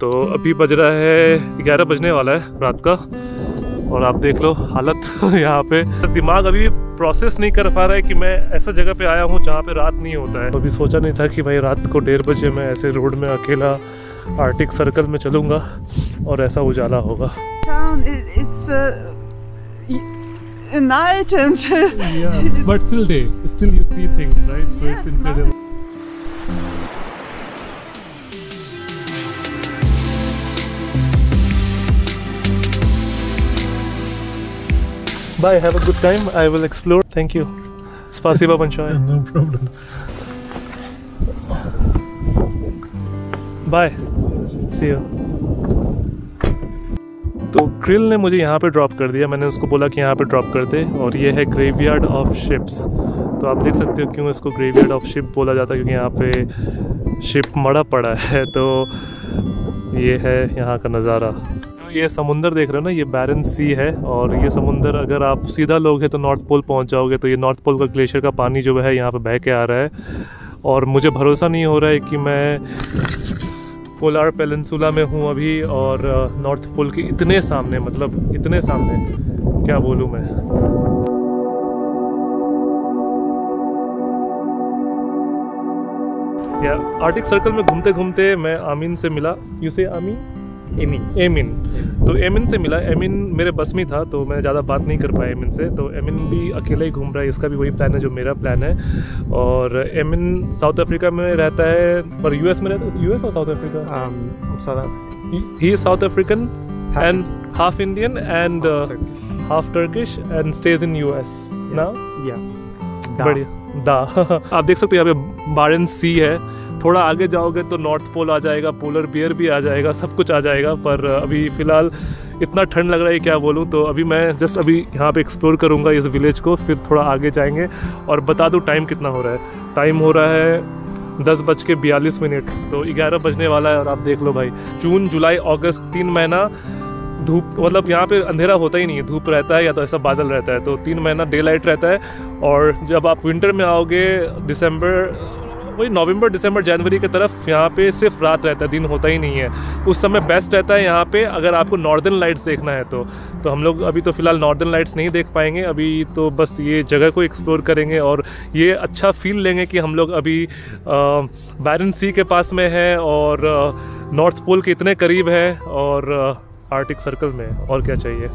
तो अभी बज रहा है ग्यारह बजने वाला है रात का। और आप देख लो हालत यहाँ पे। दिमाग अभी प्रोसेस नहीं कर पा रहा है कि मैं ऐसा जगह पे आया हूँ जहाँ पे रात नहीं होता है। अभी सोचा नहीं था कि भाई रात को डेढ़ बजे मैं ऐसे रोड में अकेला आर्टिक सर्कल में चलूँगा और ऐसा उजाला होगा। Town it, it's y- night and but still day still you see things right? So Yes, incredible. Bye. Have a good time. I will explore. Thank you. Spasiba Panchaya. no problem. Bye see you तो क्रिल ने मुझे यहाँ पे drop कर दिया मैंने उसको बोला कि यहाँ पे ड्रॉप कर दे और ये है ग्रेवयार्ड ऑफ़ शिप्स तो आप देख सकते हो क्यों इसको ग्रेवयार्ड ऑफ़ शिप बोला जाता है क्योंकि यहाँ पे शिप मड़ा पड़ा है तो ये है यहाँ का नज़ारा ये समुंदर देख रहे हो ना ये बैरन सी है और ये समुंदर अगर आप सीधा लोगे तो नॉर्थ पोल पहुँच जाओगे तो ये नॉर्थ पोल का ग्लेशियर का पानी जो है यहाँ पे बह के आ रहा है। और मुझे भरोसा नहीं हो रहा है कि मैं पोलार पेलेंसुला में हूँ अभी और नॉर्थ पोल के इतने सामने मतलब इतने सामने क्या बोलूँ मैं? या आर्टिक सर्कल में घूमते घूमते मैं आमीन से मिला। यू से आमीन Amy. एमिन तो एमिन से मिला। एमिन मेरे बस में था तो मैं ज़्यादा बात नहीं कर पाया एमिन से। तो एमिन भी अकेला ही घूम रहा है इसका भी वही प्लान है जो मेरा प्लान है। और एमिन साउथ अफ्रीका में रहता है पर यूएस में रहता है। यूएस और South Africa he is South African and half Indian and half Turkish and stays in US ना yeah. बढ़िया दा आप देख सकते हो यहाँ पे बारन सी है। थोड़ा आगे जाओगे तो नॉर्थ पोल आ जाएगा, पोलर बियर भी आ जाएगा, सब कुछ आ जाएगा, पर अभी फ़िलहाल इतना ठंड लग रहा है क्या बोलूँ तो अभी मैं जस्ट अभी यहाँ पे एक्सप्लोर करूँगा इस विलेज को, फिर थोड़ा आगे जाएँगे और बता दूँ टाइम कितना हो रहा है। टाइम हो रहा है दस बज के बयालीस मिनट तो ग्यारह बजने वाला है और आप देख लो भाई। जून, जुलाई, अगस्त तीन महीना धूप मतलब यहाँ पे अंधेरा होता ही नहीं है, धूप रहता है या तो ऐसा बादल रहता है तो तीन महीना डे लाइट रहता है और जब आप विंटर में आओगे दिसंबर वही नवंबर, दिसंबर, जनवरी की तरफ़ यहाँ पे सिर्फ़ रात रहता है, दिन होता ही नहीं है। उस समय बेस्ट रहता है यहाँ पे अगर आपको नॉर्दर्न लाइट्स देखना है तो। तो हम लोग अभी तो फ़िलहाल नॉर्दर्न लाइट्स नहीं देख पाएँगे, अभी तो बस ये जगह को एक्सप्लोर करेंगे और ये अच्छा फील लेंगे कि हम लोग अभी बैरन सी के पास में है और नॉर्थ पोल के इतने करीब है और आर्टिक सर्कल में। और क्या चाहिए?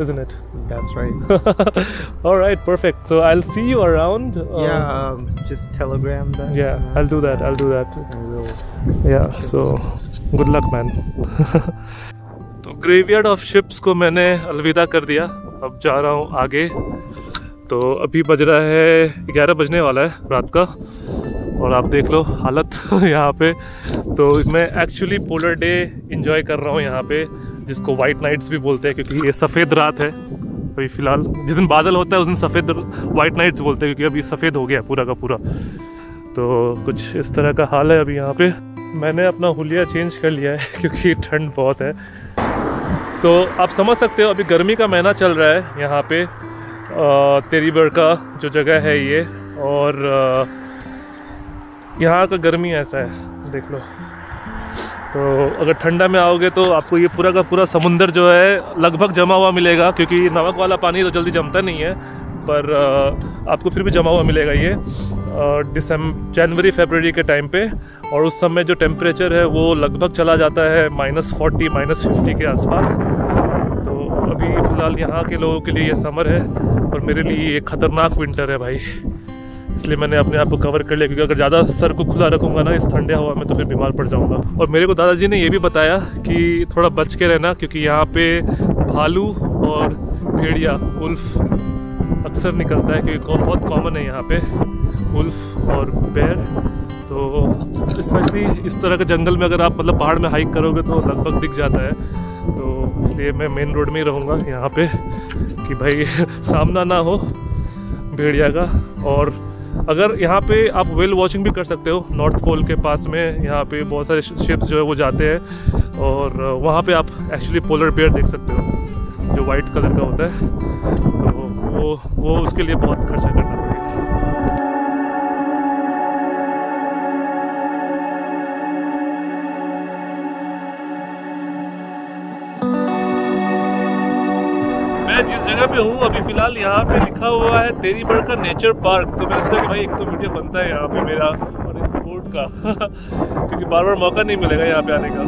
Isn't it That's right. all right perfect so i'll see you around uh, yeah. Um, just telegram that. yeah i'll do that i'll do that yeah so good luck man तो graveyard of ships को मैंने अलविदा कर दिया अब जा रहा हूँ आगे तो अभी बज रहा है ग्यारह बजने वाला है रात का और आप देख लो हालत यहाँ पे तो मैं एक्चुअली पोलर डे इंजॉय कर रहा हूँ यहाँ पे जिसको वाइट नाइट्स भी बोलते हैं, क्योंकि ये सफ़ेद रात है। अभी फ़िलहाल जिस दिन बादल होता है, उस दिन सफ़ेद वाइट नाइट्स बोलते हैं, क्योंकि अभी सफ़ेद हो गया पूरा का पूरा। तो कुछ इस तरह का हाल है अभी यहाँ पे। मैंने अपना हुलिया चेंज कर लिया है, क्योंकि ठंड बहुत है। तो आप समझ सकते हो, अभी गर्मी का महीना चल रहा है यहाँ पे। तेरीबर का जो जगह है ये, और यहाँ का गर्मी ऐसा है, देख लो। तो अगर ठंडा में आओगे तो आपको ये पूरा का पूरा समुंदर जो है लगभग जमा हुआ मिलेगा, क्योंकि नमक वाला पानी तो जल्दी जमता नहीं है, पर आपको फिर भी जमा हुआ मिलेगा ये दिसंबर जनवरी, फरवरी के टाइम पे, और उस समय जो टेम्परेचर है वो लगभग चला जाता है माइनस फोर्टी, माइनस फिफ्टी के आसपास। तो अभी फ़िलहाल यहाँ के लोगों के लिए ये समर है, और मेरे लिए ये खतरनाक विंटर है भाई। इसलिए मैंने अपने आप को कवर कर लिया, क्योंकि अगर ज़्यादा सर को खुला रखूँगा ना इस ठंडे हवा में तो फिर बीमार पड़ जाऊँगा। और मेरे को दादाजी ने ये भी बताया कि थोड़ा बच के रहना, क्योंकि यहाँ पे भालू और भेड़िया, उल्फ अक्सर निकलता है, क्योंकि बहुत कॉमन है यहाँ पे, उल्फ और बेर। तो स्पेशली इस तरह के जंगल में अगर आप मतलब पहाड़ में हाइक करोगे तो लगभग दिख जाता है। तो इसलिए मैं मेन रोड में ही रहूँगा यहाँ पे, कि भाई सामना ना हो भेड़िया का, और अगर यहाँ पे आप वेल वॉचिंग भी कर सकते हो नॉर्थ पोल के पास में, यहाँ पे बहुत सारे शिप्स जो है वो जाते हैं, और वहाँ पे आप एक्चुअली पोलर बेयर देख सकते हो, जो वाइट कलर का होता है। तो वो वो उसके लिए बहुत खर्चा करना। जिस जगह पे हूँ, अभी फ़िलहाल यहाँ पे लिखा हुआ है तेरीबड़ का नेचर पार्क। तो मैंने सोचा कि भाई एक तो वीडियो बनता है यहाँ पे मेरा और इस बोर्ड का। क्योंकि बार बार मौका नहीं मिलेगा यहाँ पे आने का।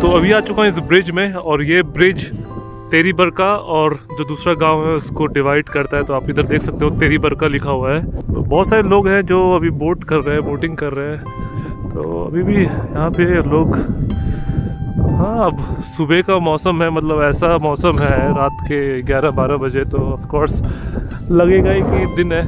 तो अभी आ चुका हूँ इस ब्रिज में और ये ब्रिज तेरी बरका और जो दूसरा गाँव है, उसको डिवाइड करता है। तो आप इधर देख सकते हो, तेरी बरका लिखा हुआ है। तो बहुत सारे लोग हैं जो अभी बोट कर रहे हैं बोटिंग कर रहे हैं। तो अभी भी यहाँ पे लोग हाँ अब सुबह का मौसम है मतलब ऐसा मौसम है रात के 11-12 बजे तो ऑफ़ कोर्स लगेगा ही कि दिन है।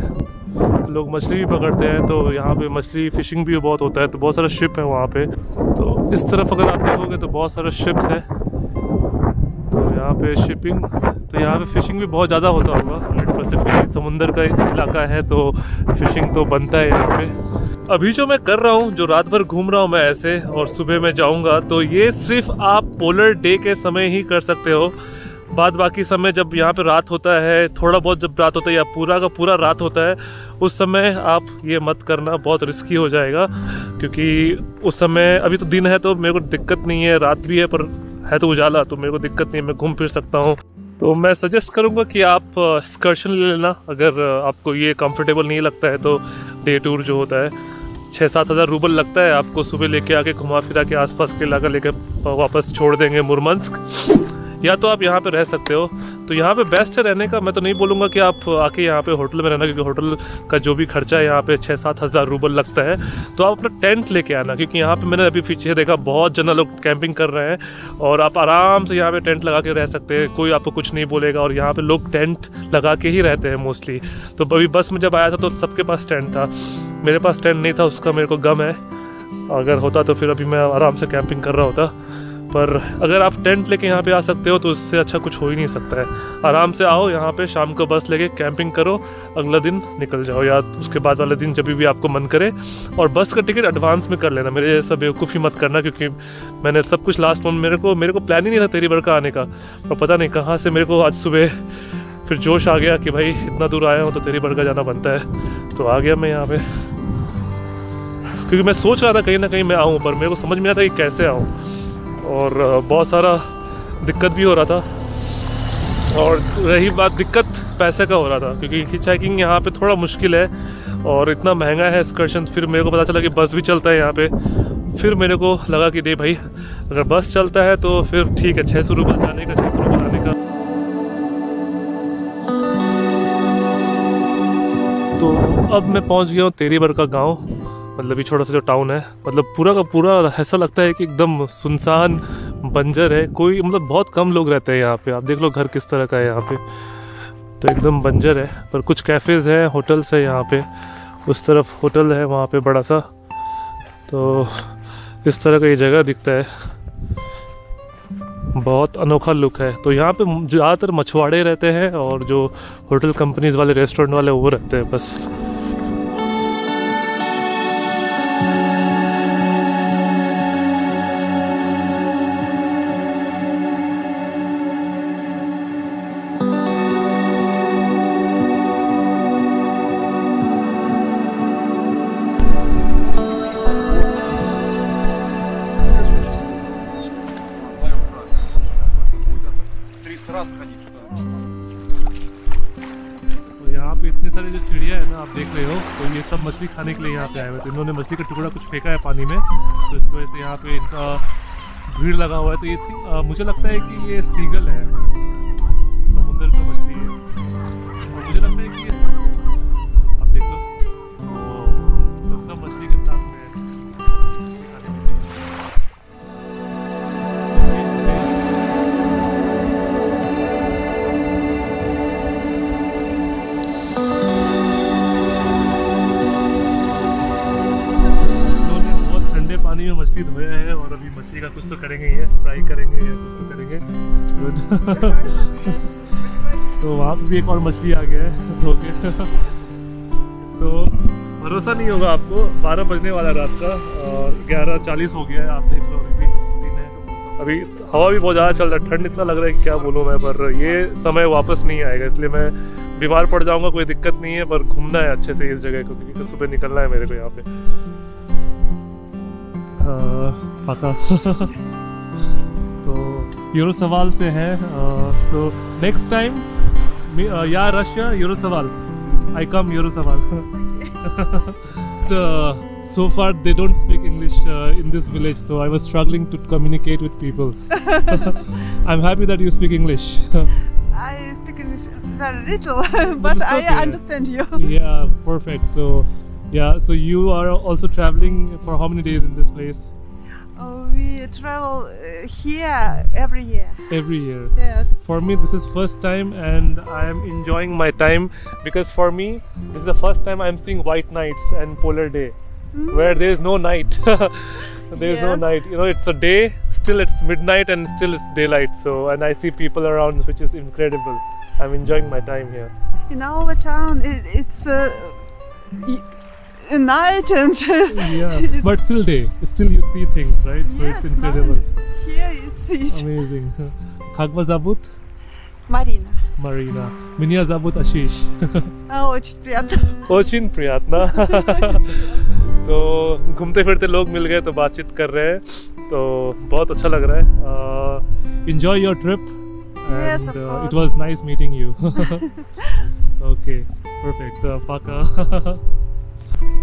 लोग मछली भी पकड़ते हैं तो यहाँ पे मछली फिशिंग भी बहुत होता है तो बहुत सारे शिप है वहाँ पे। तो इस तरफ़ अगर आप देखोगे तो बहुत सारे शिप्स है। तो यहाँ पे शिपिंग तो यहाँ पे फिशिंग भी बहुत ज़्यादा होता होगा हंड्रेड परसेंट समुंदर का इलाका है तो फिशिंग तो बनता है यहाँ पे। अभी जो मैं कर रहा हूँ, जो रात भर घूम रहा हूँ मैं ऐसे और सुबह में जाऊँगा तो ये सिर्फ़ आप पोलर डे के समय ही कर सकते हो। बाद बाकी समय जब यहाँ पे रात होता है, थोड़ा बहुत जब रात होता है या पूरा का पूरा रात होता है, उस समय आप ये मत करना, बहुत रिस्की हो जाएगा, क्योंकि उस समय अभी तो दिन है तो मेरे को दिक्कत नहीं है, रात भी है पर है तो उजाला तो मेरे को दिक्कत नहीं है, मैं घूम फिर सकता हूँ। तो मैं सजेस्ट करूँगा कि आप एक्सकर्शन ले लेना। अगर आपको ये कंफर्टेबल नहीं लगता है तो डे टूर जो होता है छः सात हज़ार रूबल लगता है। आपको सुबह लेके आके, घुमा फिरा के आसपास के इलाका लेकर वापस छोड़ देंगे मुरमंस्क। या तो आप यहाँ पे रह सकते हो। तो यहाँ पे बेस्ट है रहने का। मैं तो नहीं बोलूँगा कि आप आके यहाँ पे होटल में रहना, क्योंकि होटल का जो भी खर्चा है, यहाँ पे छः सात हज़ार रूबल लगता है। तो आप अपना टेंट लेके आना, क्योंकि यहाँ पे मैंने अभी पीछे देखा, बहुत जना लोग कैंपिंग कर रहे हैं और आप आराम से यहाँ पे टेंट लगा के रह सकते हैं। कोई आपको कुछ नहीं बोलेगा और यहाँ पे लोग टेंट लगा के ही रहते हैं मोस्टली तो अभी बस में जब आया था तो सबके पास टेंट था। मेरे पास टेंट नहीं था, उसका मेरे को गम है। अगर होता तो फिर अभी मैं आराम से कैंपिंग कर रहा होता। पर अगर आप टेंट लेके यहाँ पे आ सकते हो तो उससे अच्छा कुछ हो ही नहीं सकता है। आराम से आओ, यहाँ पे शाम को बस लेके कैंपिंग करो, अगला दिन निकल जाओ। या उसके बाद वाले दिन जब भी आपको मन करे, और बस का टिकट एडवांस में कर लेना। मेरे जैसा बेवकूफ़ी मत करना, क्योंकि मैंने सब कुछ लास्ट मोमेंट मेरे को मेरे को प्लान ही नहीं था तेरी बड़का आने का। और पता नहीं कहाँ से मेरे को आज सुबह फिर जोश आ गया कि भाई, इतना दूर आया हूँ तो तेरी बड़का जाना बनता है। तो आ गया मैं यहाँ पे। क्योंकि मैं सोच रहा था कहीं ना कहीं मैं आऊँ, पर मेरे को समझ में आता कि कैसे आऊँ। और बहुत सारा दिक्कत भी हो रहा था। और रही बात दिक्कत पैसे का हो रहा था, क्योंकि हिच हाइकिंग यहाँ पे थोड़ा मुश्किल है और इतना महँगा है एक्सकर्शन फिर मेरे को पता चला कि बस भी चलता है यहाँ पे। फिर मेरे को लगा कि दे भाई, अगर बस चलता है तो फिर ठीक है छः सौ रुपये जाने का छः सौ रुपये आने का। तो अब मैं पहुँच गया हूँ तेरीबर का गाँव। मतलब ये छोटा सा जो टाउन है मतलब पूरा का पूरा ऐसा लगता है कि एकदम सुनसान बंजर है। कोई मतलब बहुत कम लोग रहते हैं यहाँ पे। आप देख लो घर किस तरह का है यहाँ पे। तो एकदम बंजर है, पर कुछ कैफ़ेज़ हैं होटल्स है यहाँ पे। उस तरफ़ होटल है, वहाँ पे बड़ा सा। तो इस तरह का ये जगह दिखता है। बहुत अनोखा लुक है। तो यहाँ पे ज़्यादातर मछुआड़े रहते हैं और जो होटल कंपनीज़ वाले रेस्टोरेंट वाले, वो रहते हैं, बस। देख रहे हो तो ये सब मछली खाने के लिए यहाँ पे आए हुए तो इन्होंने मछली का टुकड़ा कुछ फेंका है पानी में तो इसकी वजह से यहाँ पे इनका भीड़ लगा हुआ है। तो ये थी आ, मुझे लगता है कि ये सीगल है। मछली धोया है और अभी मछली का कुछ तो करेंगे ये फ्राई करेंगे या कुछ तो करेंगे। तो वहाँ पे भी एक और मछली आ गया है धो के तो भरोसा नहीं होगा आपको, बारह बजने वाला रात का और ग्यारह चालीस हो गया है, आप देख लो अभी दिन है। अभी हवा भी बहुत ज़्यादा चल रहा है, ठंड इतना लग रहा है कि क्या बोलूँ मैं, पर ये समय वापस नहीं आएगा, इसलिए मैं बीमार पड़ जाऊँगा, कोई दिक्कत नहीं है, पर घूमना है अच्छे से इस जगह को क्योंकि सुबह निकलना है मेरे को यहाँ पे। पता तो यूरो सवाल से है सो नेक्स्ट टाइम या Russia Euro I come Euro so far they don't speak english uh, in this village so i was struggling to communicate with people. I'm happy that you speak english. I speak english very little but okay. i understand you. Yeah perfect. So yeah so you are also traveling for how many days in this place? Oh, we travel uh, here every year. every year? Yes. for me this is first time and i am enjoying my time because for me this is the first time i'm seeing white nights and polar day where there is no night. There is no night. You know it's a day still it's midnight and still it's daylight. So and i see people around which is incredible. I'm enjoying my time here. In our town, it, it's uh, night and yeah it's- but still day still you see things right so yes, it's incredible night. Here is it. amazing Khagma Zabut Marina. Marina Minya Zabut Ashish А, очень приятно. Очень приятно तो घूमते फिरते लोग मिल गए तो बातचीत कर रहे हैं तो बहुत अच्छा लग रहा है enjoy your trip Yes, and of it course. Was nice meeting you okay perfect पाका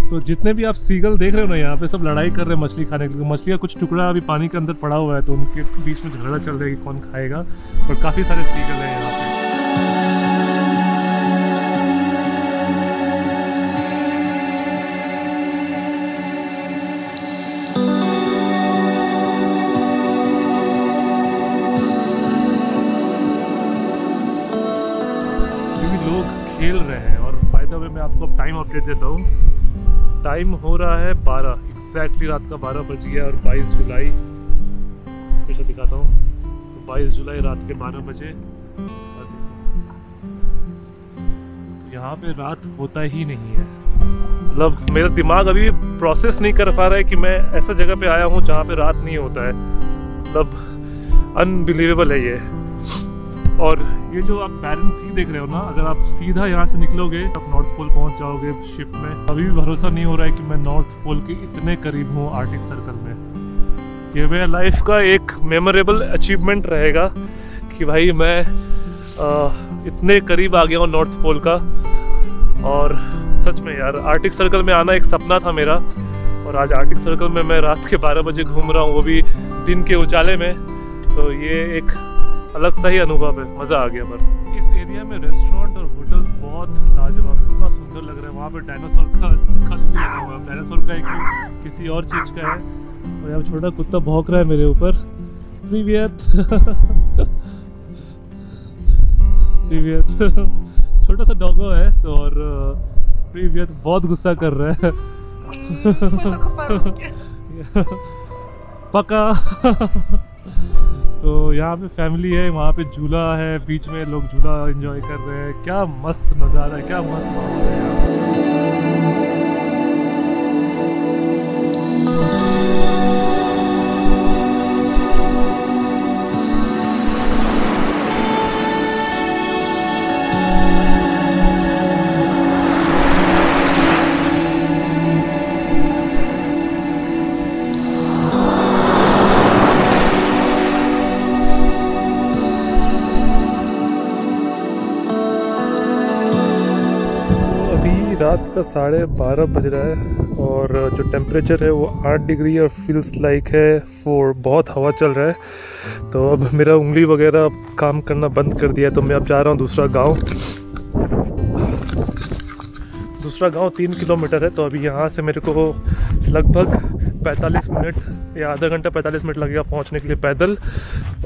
तो जितने भी आप सीगल देख रहे हो ना यहाँ पे, सब लड़ाई कर रहे हैं मछली खाने के लिए। मछली का कुछ टुकड़ा अभी पानी के अंदर पड़ा हुआ है तो उनके बीच में झगड़ा चल रहा है कि कौन खाएगा। और काफ़ी सारे सीगल हैं यहाँ पे। लोग खेल रहे हैं, और फ़ायदा वे मैं आपको टाइम अपडेट देता हूँ। टाइम हो रहा है 12 एग्जैक्टली रात का 12 बज गया और 22 जुलाई। फिर से दिखाता हूँ। तो 22 जुलाई रात के 12 बजे। तो यहाँ पे रात होता ही नहीं है। मतलब मेरा दिमाग अभी प्रोसेस नहीं कर पा रहा है कि मैं ऐसा जगह पे आया हूँ जहाँ पे रात नहीं होता है। मतलब अनबिलीवेबल है ये। और ये जो आप बैरन सी देख रहे हो ना अगर आप सीधा यहाँ से निकलोगे आप नॉर्थ पोल पहुँच जाओगे शिप में। अभी भी भरोसा नहीं हो रहा है कि मैं नॉर्थ पोल के इतने करीब हूँ आर्टिक सर्कल में। ये मेरा लाइफ का एक मेमोरेबल अचीवमेंट रहेगा कि भाई मैं आ, इतने करीब आ गया हूँ नॉर्थ पोल का। और सच में यार आर्टिक सर्कल में आना एक सपना था मेरा। और आज आर्टिक सर्कल में मैं रात के 12 बजे घूम रहा हूँ वो भी दिन के उजाले में। तो ये एक अलग सा ही अनुभव है मज़ा आ गया पर इस एरिया में रेस्टोरेंट और होटल्स बहुत लाजवाब है इतना सुंदर लग रहा है वहाँ पे डायनासोर का खल भी लगा हुआ है। डायनासोर का एक किसी और चीज़ का है। और यहाँ छोटा कुत्ता भौंक रहा है मेरे ऊपर। प्रीवियत प्रीवियत छोटा सा डॉगो है तो और uh, प्रीवियत बहुत गुस्सा कर रहा है। पका। तो यहाँ पे फैमिली है, वहाँ पे झूला है, बीच में लोग झूला एंजॉय कर रहे हैं। क्या मस्त नज़ारा है, क्या मस्त माहौल है यहाँ रात का साढ़े बारह बज रहा है और जो टेम्परेचर है वो आठ डिग्री और फील्स लाइक है फोर बहुत हवा चल रहा है। तो अब मेरा उंगली वगैरह काम करना बंद कर दिया तो मैं अब जा रहा हूँ दूसरा गाँव। दूसरा गाँव तीन किलोमीटर है तो अभी यहाँ से मेरे को लगभग 45 मिनट या आधा घंटा 45 मिनट लगेगा पहुँचने के लिए पैदल,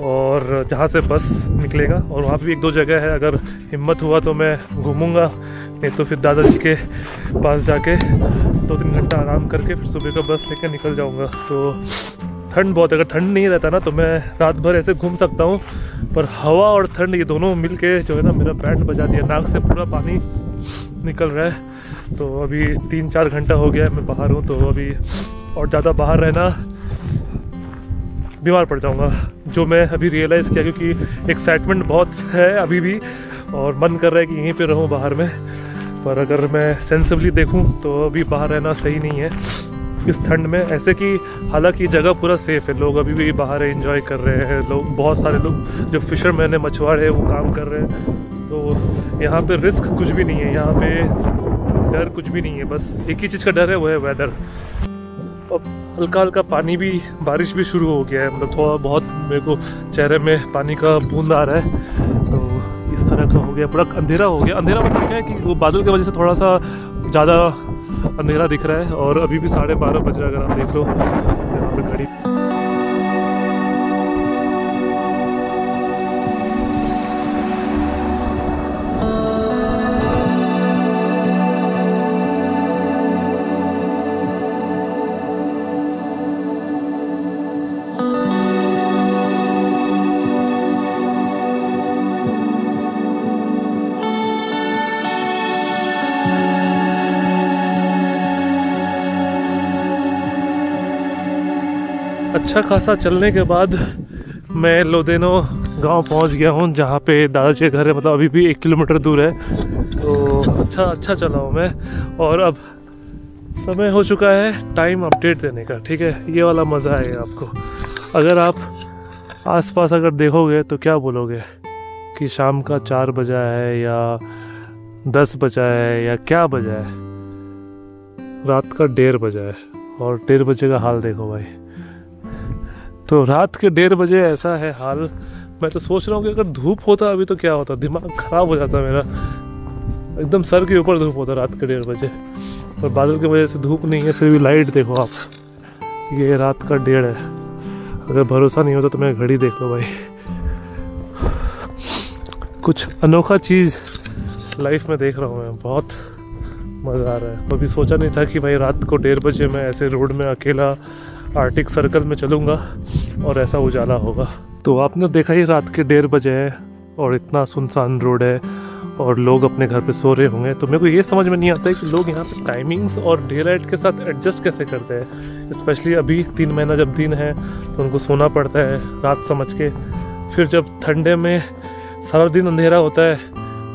और जहाँ से बस निकलेगा। और वहाँ भी एक दो जगह है, अगर हिम्मत हुआ तो मैं घूमूँगा। नहीं तो फिर दादाजी के पास जाके दो तीन घंटा आराम करके फिर सुबह का बस लेकर निकल जाऊँगा। तो ठंड बहुत अगर ठंड नहीं रहता ना तो मैं रात भर ऐसे घूम सकता हूँ। पर हवा और ठंड, ये दोनों मिल के जो है ना, मेरा बैंड बजा दिया। नाक से पूरा पानी निकल रहा है। तो अभी तीन चार घंटा हो गया है मैं बाहर हूँ तो अभी और ज़्यादा बाहर रहना बीमार पड़ जाऊँगा, जो मैं अभी रियलाइज़ किया, क्योंकि एक्साइटमेंट बहुत है अभी भी और मन कर रहा है कि यहीं पे रहूँ बाहर में। पर अगर मैं सेंसिबली देखूँ तो अभी बाहर रहना सही नहीं है। इस ठंड में ऐसे कि हालाँकि जगह पूरा सेफ़ है, लोग अभी भी बाहर एंजॉय कर रहे हैं, लोग, बहुत सारे लोग, जो फिशरमैन है, मछुआरे हैं, वो काम कर रहे हैं। तो यहाँ पे रिस्क कुछ भी नहीं है, यहाँ पे डर कुछ भी नहीं है, बस एक ही चीज़ का डर है, वो है वेदर अब हल्का हल्का पानी भी, बारिश भी शुरू हो गया है मतलब थोड़ा बहुत मेरे को चेहरे में पानी का बूंद आ रहा है। गया, पूरा अंधेरा हो गया। अंधेरा मतलब क्या है कि वो बादल की वजह से थोड़ा सा ज़्यादा अंधेरा दिख रहा है और अभी भी साढ़े बारह बज रहा है, अगर आप देख लो। यहाँ पर घड़ी अच्छा खासा चलने के बाद मैं लोदेनो गाँव पहुँच गया हूँ, जहाँ पे दादाजी का घर है मतलब अभी भी एक किलोमीटर दूर है। तो अच्छा अच्छा चला हूँ मैं। और अब समय हो चुका है टाइम अपडेट देने का, ठीक है? ये वाला मज़ा आएगा आपको। अगर आप आसपास अगर देखोगे तो क्या बोलोगे? कि शाम का चार बजा है या दस बजा है या क्या बजा है? रात का डेढ़ बजा है। और डेढ़ बजे का हाल देखो भाई। तो रात के डेढ़ बजे ऐसा है हाल। मैं तो सोच रहा हूँ कि अगर धूप होता अभी तो क्या होता, दिमाग खराब हो जाता मेरा। एकदम सर के ऊपर धूप होता रात के डेढ़ बजे। और बादल की वजह से धूप नहीं है, फिर भी लाइट देखो आप। ये रात का डेढ़ है। अगर भरोसा नहीं होता तो मैं घड़ी देख लो भाई। कुछ अनोखा चीज़ लाइफ में देख रहा हूँ मैं, बहुत मज़ा आ रहा है। कभी सोचा नहीं था कि भाई रात को डेढ़ बजे मैं ऐसे रोड में अकेला आर्टिक सर्कल में चलूँगा और ऐसा उजाला होगा। तो आपने देखा ही रात के डेढ़ बजे है और इतना सुनसान रोड है और लोग अपने घर पे सो रहे होंगे। तो मेरे को ये समझ में नहीं आता है कि लोग यहाँ पे टाइमिंग्स और डे लाइट के साथ एडजस्ट कैसे करते हैं। स्पेशली अभी तीन महीना जब दिन है तो उनको सोना पड़ता है रात समझ के। फिर जब ठंडे में सारा दिन अंधेरा होता है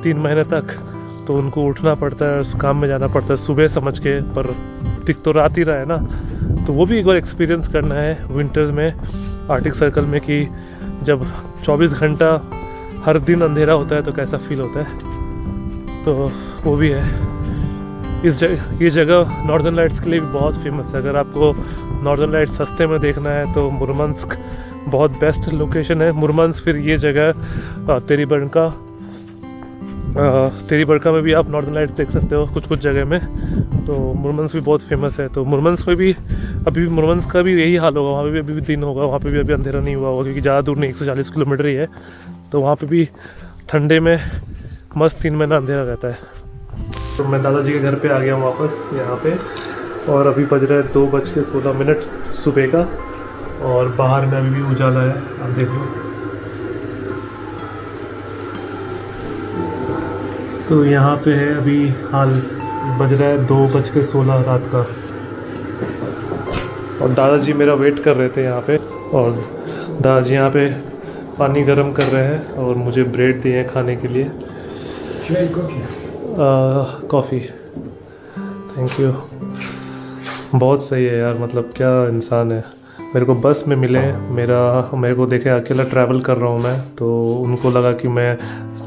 तीन महीने तक तो उनको उठना पड़ता है, उस काम में जाना पड़ता है सुबह समझ के। पर दिख तो रात ही रहा है ना। तो वो भी एक बार एक्सपीरियंस करना है विंटर्स में आर्टिक सर्कल में कि जब 24 घंटा हर दिन अंधेरा होता है तो कैसा फील होता है। तो वो भी है। इस जगह ये जगह नॉर्दर्न लाइट्स के लिए भी बहुत फ़ेमस है। अगर आपको नॉर्दर्न लाइट्स सस्ते में देखना है तो मुरमंस्क बहुत बेस्ट लोकेशन है। मुरमंस्क फिर ये जगह तेरी का तेरी बड़का में भी आप नॉर्दर्न लाइट्स देख सकते हो कुछ कुछ जगह में। तो मुरमंस भी बहुत फ़ेमस है। तो मुरमंस में भी, अभी भी मुरमंस का भी यही हाल होगा, वहाँ पे भी अभी भी दिन होगा, वहाँ पे भी अभी अंधेरा नहीं हुआ होगा, क्योंकि ज़्यादा दूर नहीं, एक सौ चालीस किलोमीटर ही है। तो वहाँ पे भी ठंडे में मस्त तीन महीना अंधेरा रहता है। तो मैं दादाजी के घर पर आ गया हूँ वापस यहाँ पर और अभी बज रहा है दो बज के सोलह मिनट सुबह का, और बाहर में अभी भी उजाला है, आप देख लो। तो यहाँ पे है अभी हाल बज रहा है दो बज के सोलह रात का। और दादाजी मेरा वेट कर रहे थे यहाँ पे और दादाजी यहाँ पे पानी गर्म कर रहे हैं और मुझे ब्रेड दिए हैं खाने के लिए। कॉफ़ी थैंक यू बहुत सही है यार मतलब क्या इंसान है। मेरे को बस में मिले, मेरा, मेरे को देखे अकेला ट्रैवल कर रहा हूँ मैं तो उनको लगा कि मैं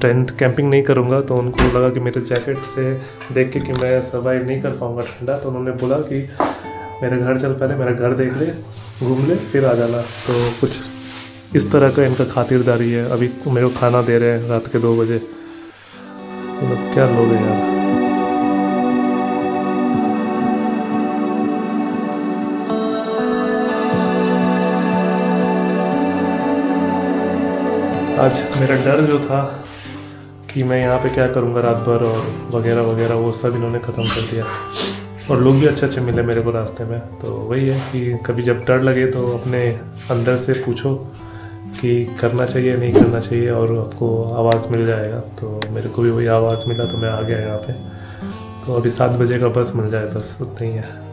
टेंट कैंपिंग नहीं करूँगा तो उनको लगा कि मेरे जैकेट से देख के कि मैं सर्वाइव नहीं कर पाऊँगा ठंडा तो उन्होंने बोला कि मेरे घर चल पहले, मेरा घर देख ले, घूम ले, फिर आ जाना। तो कुछ इस तरह का इनका खातिरदारी है। अभी मेरे को खाना दे रहे हैं रात के दो बजे। मतलब क्या लोग हैं यार? आज मेरा डर जो था कि मैं यहाँ पे क्या करूँगा रात भर और वगैरह वगैरह, वो सब इन्होंने ख़त्म कर दिया। और लोग भी अच्छे अच्छे मिले मेरे को रास्ते में। तो वही है कि कभी जब डर लगे तो अपने अंदर से पूछो कि करना चाहिए, नहीं करना चाहिए और आपको आवाज़ मिल जाएगा। तो मेरे को भी वही आवाज़ मिला तो मैं आ गया यहाँ पे। तो अभी सात बजे का बस मिल जाए, बस उतना ही है।